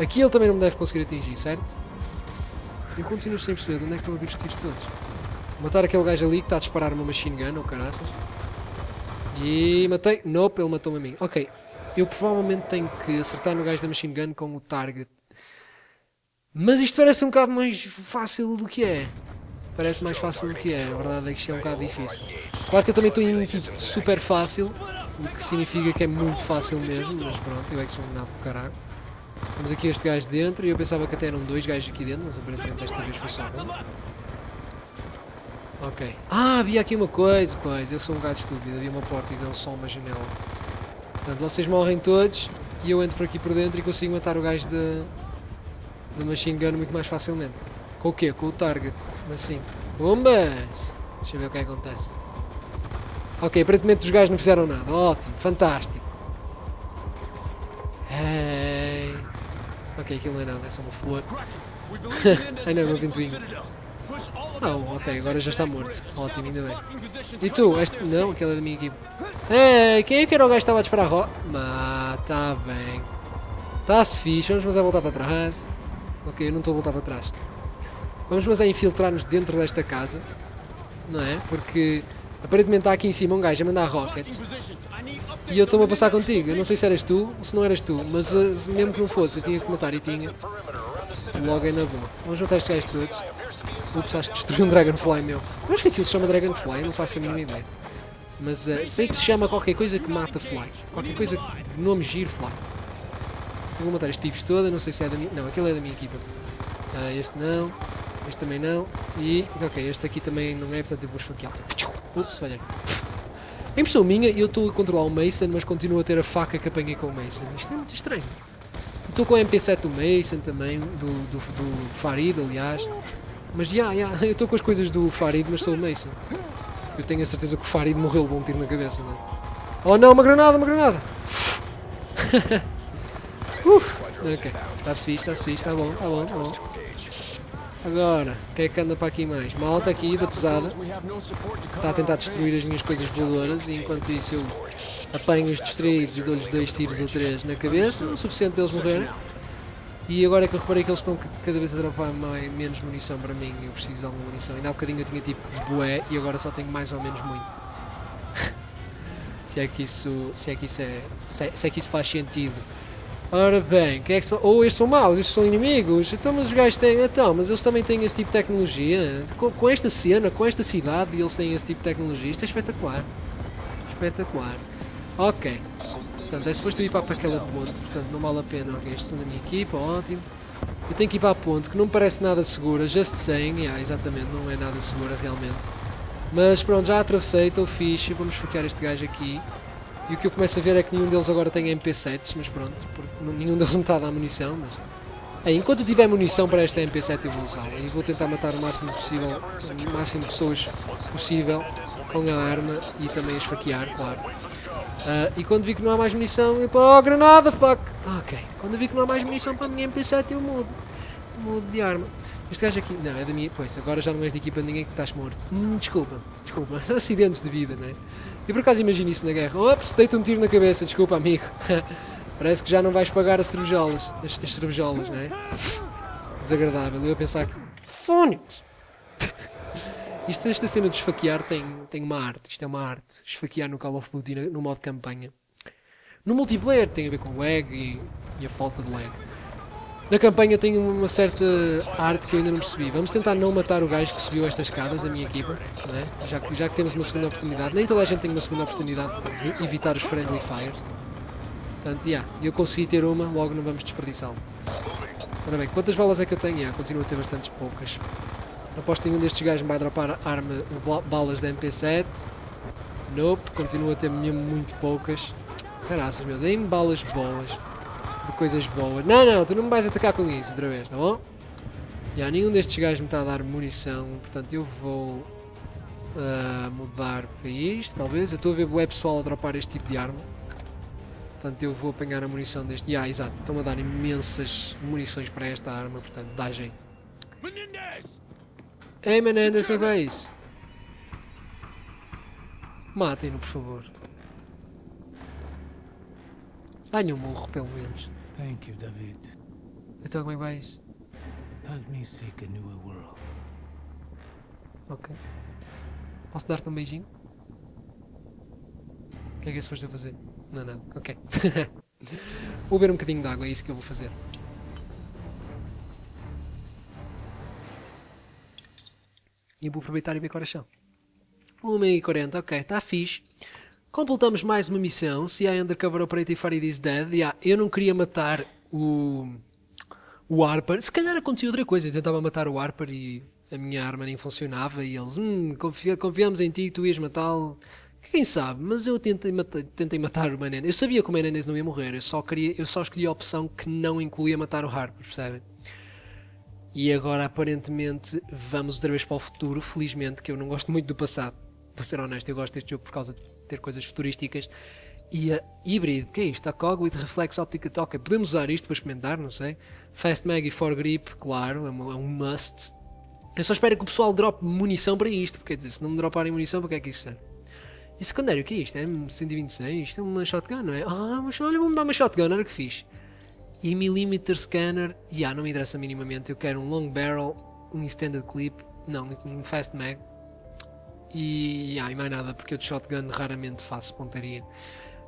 Aqui ele também não me deve conseguir atingir, certo? Eu continuo sem perceber de onde é que estão a vir os tiros todos. Matar aquele gajo ali que está a disparar uma machine gun, ou caraças. E matei. Nope, ele matou-me a mim. Ok. Eu provavelmente tenho que acertar no gajo da machine gun com o target. Mas isto parece um bocado mais fácil do que é. Parece mais fácil do que é. A verdade é que isto é um bocado difícil. Claro que eu também estou em um tipo super fácil. O que significa que é muito fácil mesmo. Mas pronto, eu é que sou um nabo do caralho. Temos aqui este gajo dentro e eu pensava que até eram dois gajos aqui dentro, mas aparentemente desta vez foi só um. Ok. Ah, havia aqui uma coisa, coisa. Eu sou um gato estúpido. Havia uma porta e não só uma janela. Portanto, vocês morrem todos e eu entro por aqui por dentro e consigo matar o gajo da, da machine gun muito mais facilmente. Com o quê? Com o target. Assim. Bombas! Deixa eu ver o que é que acontece. Ok, aparentemente os gajos não fizeram nada. Ótimo, fantástico. Hey. Ok, aquilo não é nada, é só uma flor. Ai não, uma ventoinha. Oh, ok, agora já está morto. Ótimo, ainda bem. E tu? Este... Não, aquele é da minha equipe. Ei, quem é que era o gajo que estava a disparar ro... Mas, tá bem. Está-se fixe, vamos mas a voltar para trás. Ok, eu não estou a voltar para trás. Vamos mas a infiltrar-nos dentro desta casa. Não é? Porque aparentemente está aqui em cima um gajo a mandar rockets. E eu estou-me a passar contigo. Eu não sei se eras tu ou se não eras tu. Mas uh, mesmo que não fosse, eu tinha que matar e tinha. Logo é na boa. Vamos juntar estes gajos todos. Ups, acho que destruí um Dragonfly meu. Eu acho que aquilo se chama Dragonfly, não faço a mínima ideia. Mas uh, sei que se chama qualquer coisa que mata Fly. Qualquer coisa de nome giro Fly. Então vou matar estes tipos todos, não sei se é da minha... Não, aquele é da minha equipa. Uh, este não. Este também não. E, ok, este aqui também não é, portanto eu vou esfaquear. Ups, olha. Em pessoa minha, eu estou a controlar o Mason, mas continuo a ter a faca que apanhei com o Mason. Isto é muito estranho. Estou com o MP7 do Mason também, do, do, do Farid, aliás. Mas já, yeah, yeah, eu estou com as coisas do Farid, mas sou o Mason. Eu tenho a certeza que o Farid morreu com um tiro na cabeça, não é? Oh não, uma granada, uma granada! Uf, ok, está-se fixe, está-se fixe, está bom, está bom, está bom. Agora, o que é que anda para aqui mais? Malta aqui da pesada. Está a tentar destruir as minhas coisas voadoras e enquanto isso eu apanho os distraídos e dou-lhes dois tiros ou três na cabeça, o suficiente para eles morrerem. E agora é que eu reparei que eles estão cada vez a dropar mais, menos munição para mim, eu preciso de alguma munição. Ainda há bocadinho eu tinha tipo bué e agora só tenho mais ou menos muito. se é que isso, se é que isso é, se é, se é que isso faz sentido. Ora bem, quem é que se... Ou oh, estes são maus, estes são inimigos. Então, mas os gajos têm... Então, mas eles também têm esse tipo de tecnologia. Com, com esta cena, com esta cidade, eles têm esse tipo de tecnologia. Isto é espetacular. Espetacular. Ok. Portanto, é suposto ir para aquela ponte, portanto não vale a pena. Ok, estes são da minha equipa, ótimo. Eu tenho que ir para a ponte, que não me parece nada segura, just saying. Yeah, exatamente, não é nada segura realmente. Mas pronto, já atravessei, estou fixe. Vamos foquear este gajo aqui. E o que eu começo a ver é que nenhum deles agora tem MP7s, mas pronto, porque nenhum deles me está a dar munição. Mas... É, enquanto tiver munição para esta MP7 eu vou usá-la. Vou tentar matar o máximo possível, o máximo de pessoas possível com a arma e também esfaquear, claro. Uh, e quando vi que não há mais munição, eu pô, oh, granada, fuck! Ah, ok. Quando vi que não há mais munição para a minha MP7, eu mudo. Mudo de arma. Este gajo aqui, não, é da minha. Pois, agora já não és de equipa de ninguém que estás morto. Hum, desculpa, desculpa. Acidentes de vida, não é? E por acaso imagino isso na guerra. Ops, deita um tiro na cabeça, desculpa, amigo. Parece que já não vais pagar as cerejolas. As, as não é? Desagradável. Eu a pensar que. Fónix! Isto, esta cena de esfaquear tem, tem uma arte. Isto é uma arte. Esfaquear no Call of Duty no modo campanha. No multiplayer tem a ver com lag e, e a falta de lag. Na campanha tem uma certa arte que eu ainda não percebi. Vamos tentar não matar o gajo que subiu estas escadas da minha equipa, é? já, que, já que temos uma segunda oportunidade. Nem toda a gente tem uma segunda oportunidade para evitar os friendly fires. Portanto, yeah, eu consegui ter uma, logo não vamos desperdiçá-la. Ora bem, quantas balas é que eu tenho? Yeah, continuo a ter bastantes poucas. Aposto que nenhum destes gajos me vai dropar arma, balas da MP7. Nope, continuo a ter mesmo muito poucas. Caraças, meu, deem-me balas boas. De coisas boas. Não, não, tu não me vais atacar com isso outra vez, tá bom? Já, nenhum destes gajos me está a dar munição, portanto eu vou uh, mudar para isto, talvez. Eu estou a ver o pessoal a dropar este tipo de arma. Portanto eu vou apanhar a munição deste... Já, exato, estão a dar imensas munições para esta arma, portanto dá jeito. Ei Menendez, o que é isso? Matem-no, por favor. Dá-lhe um morro, pelo menos. Thank you, David. Então como é que vai isso? Help me seek a newer world. Ok. Posso dar-te um beijinho? O que é que é suposto eu fazer? Não, nada. Ok. vou beber um bocadinho de água, é isso que eu vou fazer. E vou aproveitar e ver são. 1h40, ok, está fixe. Completamos mais uma missão. Se há Undercover Operator Farid is dead. Yeah, eu não queria matar o. O Harper. Se calhar acontecia outra coisa. Eu tentava matar o Harper e a minha arma nem funcionava. E eles. Hum, confia, confiamos em ti, tu ias matá-lo. Quem sabe? Mas eu tentei, mata, tentei matar o Menendez. Eu sabia que o Menendez não ia morrer. Eu só, queria, eu só escolhi a opção que não incluía matar o Harper, percebem? E agora aparentemente vamos outra vez para o futuro. Felizmente, que eu não gosto muito do passado. Para ser honesto, eu gosto deste jogo por causa de ter coisas futurísticas. E a Hybrid, que é isto? A COG with Reflex Optica Ok, podemos usar isto para experimentar, não sei. Fast Mag e For Grip, claro, é um, é um must. Eu só espero que o pessoal drope munição para isto, porque quer dizer, se não me droparem munição, para que é que isso serve? E secundário, o que é isto? É 126? Isto é uma shotgun, não é? Ah, mas olha, vamos dar uma shotgun, olha que fixe. E millimeter scanner, já, yeah, não me interessa minimamente. Eu quero um long barrel, um extended clip, não, um fast mag e, ah, e mais nada, porque eu de shotgun raramente faço pontaria.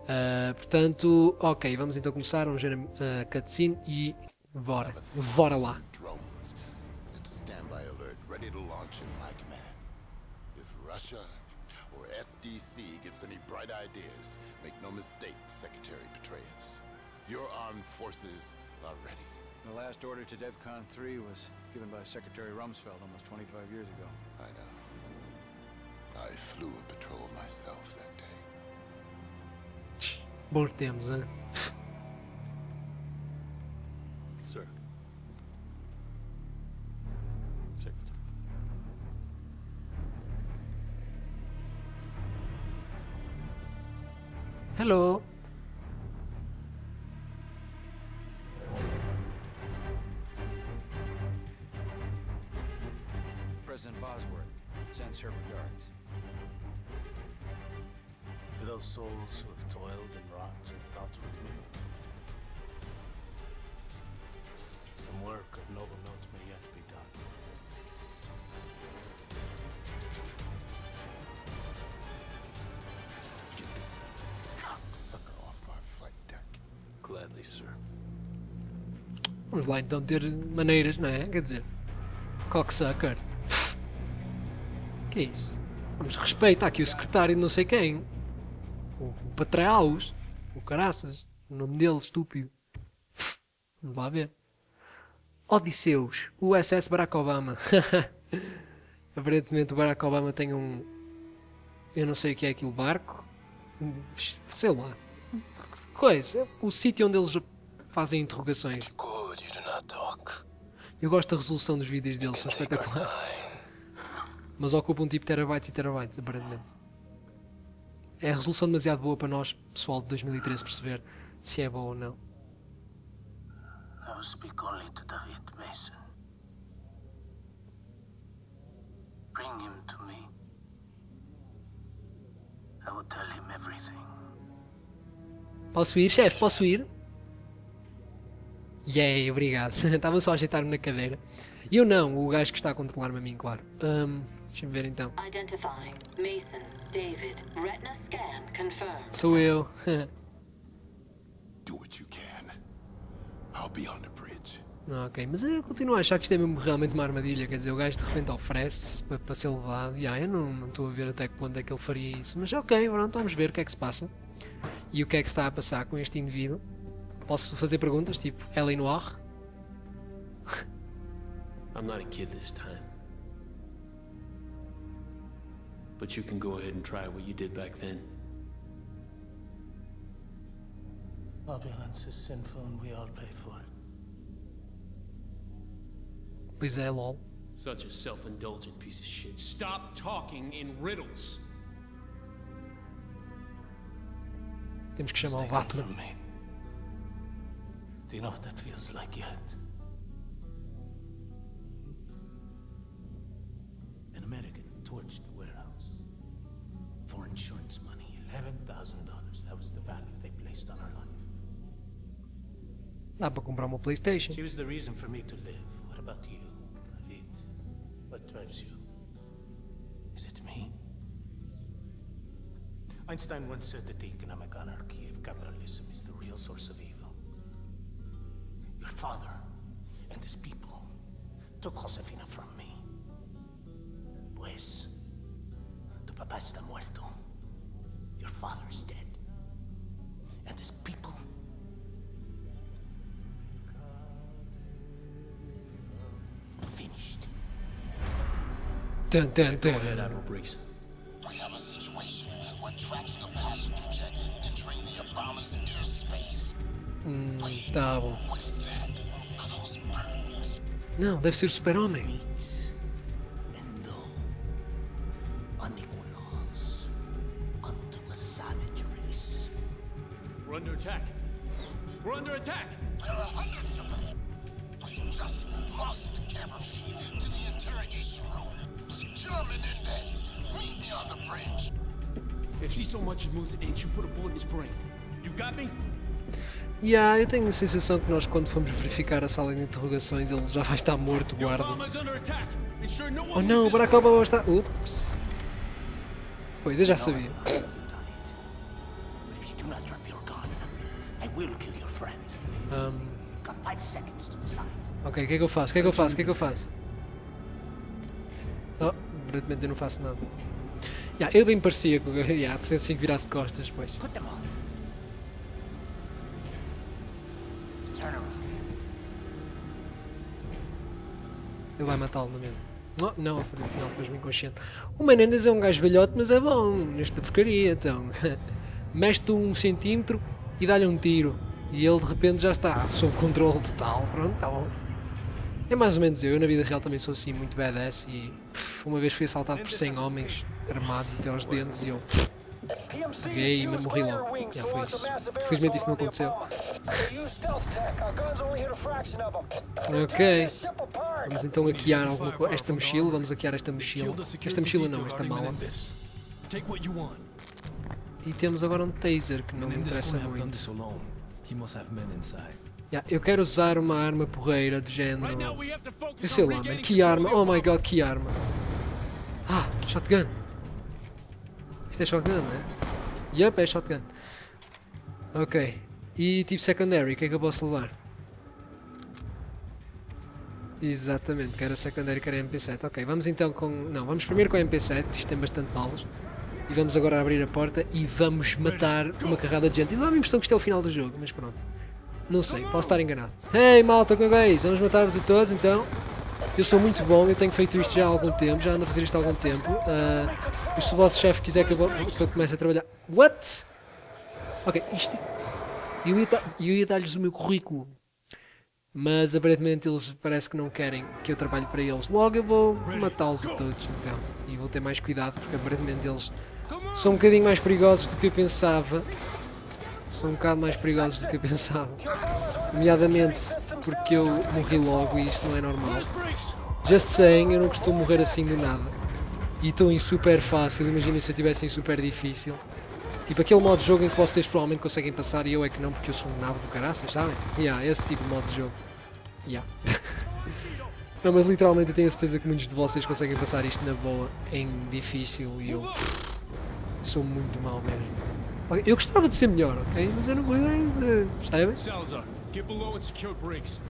Uh, portanto, ok, vamos então começar, vamos ver a cutscene e bora, bora lá. SDC gets any bright ideas, make no mistake, Secretary Petraeus. Your armed forces are ready. The last order to DEFCON 3 was given by Secretary Rumsfeld almost 25 years ago. I know. I flew a patrol myself that day. Both tempos, hein? Sir. Secretary. Hello. Gladly, sir. Vamos lá então ter maneiras, não é? Quer dizer, cocksucker. que é isso? Vamos respeitar aqui o secretário de não sei quem. O, o Patreaus. O Caraças. O nome dele, estúpido. Vamos lá ver. Odisseus. O SS Barack Obama. Aparentemente o Barack Obama tem um. Eu não sei o que é aquele barco. Sei lá. Coisa. O sítio onde eles fazem interrogações. Eu gosto da resolução dos vídeos deles, são espetaculares. Mas ocupam tipo terabytes e terabytes, aparentemente. É a resolução demasiado boa para nós, pessoal de 2013, perceber se é boa ou não. I will speak only to David Mason. Bring him to me. I will tell him everything. Posso ir, chefe? Posso ir? Yay, obrigado. Estava só a ajeitar-me na cadeira. E eu não, o gajo que está a controlar-me a mim, claro. Um, Deixa-me ver então. Mason David. Retina scan confirmed. Sou eu. Do what you can. I'll be on the bridge. ok, mas eu continuo a achar que isto é mesmo realmente uma armadilha. Quer dizer, o gajo de repente oferece para, para ser levado. Yeah, eu não, não estou a ver até que ponto é que ele faria isso. Mas ok, pronto, vamos ver o que é que se passa. E o que é que está a passar com este indivíduo. Posso fazer perguntas tipo L.A. Noir? I'm not a kid this time. But you can go ahead and try what you did back then. Opulence is sinful and we all pay for it. Pois é, lol. Such a self-indulgent piece of shit. Stop talking in riddles. Temos que chamar o me. Do you know what that feels like yet? An American torched the warehouse. For insurance money, $11,000. That was the value they placed on our life. Dá para comprar uma Playstation. She was the reason for me to live. What about you, Khalid? What drives you? Einstein once said that the economic anarchy of capitalism is the real source of evil. Your father and his people took Josefina from me. Pues, tu papá está muerto. Your father is dead. And his people finished. Dun, dun, Go ahead, dun. Admiral Briggs. Airspace. Wait, Tá bom. what is that? Are those birds? Não, deve ser o super-homem. Meet Endo Anicolas unto a savage race. We're under attack. We're under attack! There are hundreds of them. We've just lost camera feed to the interrogation room. Secure Menendez. Meet me on the bridge. If he so much as moves an inch, you put a bullet in his brain. You got me? Yeah, eu tenho a sensação que nós quando formos verificar a sala de interrogações ele já vai estar morto, guarda. Oh não, o Barack Obama está... Ups. Pois, eu já sabia. Um, ok, o que é que eu faço? O que é que eu faço? O que é que eu faço? Oh, aparentemente eu não faço nada. Yeah, eu bem parecia que yeah, se assim virasse costas, pois. Ele vai matá-lo na mesma. Oh, não, no final depois me inconsciente. O Menendez é um gajo velhote, mas é bom nesta porcaria, então. Mexe-te um centímetro e dá-lhe um tiro. E ele de repente já está sob controle total. Pronto, tá bom. É mais ou menos eu. Eu na vida real também sou assim, muito badass. E pff, uma vez fui assaltado por 100 homens armados até aos dentes e eu pff, peguei e morri logo. Já foi isso. Felizmente isso não aconteceu. Ok. Vamos então hackear alguma coisa. Esta mochila, vamos hackear esta mochila. Esta mochila não, esta mala. Take what you want. E temos agora um taser que não me interessa muito. this alone. He must have men inside. Yeah, eu quero usar uma arma porreira do género. Eu sei lá, man. Que arma? Oh my god, que arma. Ah, shotgun. Isto é shotgun, né? Yup, é shotgun. Ok. E tipo secondary, o que é que eu posso levar? Exatamente, quero a secondary, quero a MP7. Ok, vamos então com. Não, vamos primeiro com a MP7, isto tem bastante balas. E vamos agora abrir a porta e vamos matar uma carrada de gente. E dá-me a impressão que isto é o final do jogo, mas pronto. Não sei, posso estar enganado. Hey malta, como é isso? Vamos matar-vos a todos então. Eu sou muito bom, eu tenho feito isto já há algum tempo, já ando a fazer isto há algum tempo. E se o vosso chefe quiser que eu, que eu comece a trabalhar. What? Ok, isto. Eu ia, eu ia dar-lhes o meu currículo. Mas aparentemente eles parece que não querem que eu trabalhe para eles. Logo eu vou matá-los a todos então. E vou ter mais cuidado porque aparentemente eles são um bocadinho mais perigosos do que eu pensava. São um bocado mais perigosos do que eu pensava. Nomeadamente porque eu morri logo e isso não é normal. Já sei, eu não costumo morrer assim do nada. E estou em super fácil, imaginem se eu estivesse em super difícil. Tipo aquele modo de jogo em que vocês provavelmente conseguem passar e eu é que não porque eu sou um nabo do caraças, sabem? Yeah, esse tipo de modo de jogo. Yeah. não, mas literalmente eu tenho a certeza que muitos de vocês conseguem passar isto na boa em difícil e eu pff, sou muito mau mesmo. Eu gostava de ser melhor, ok? Mas eu não vou ser. Percebem? Get below and secure Briggs.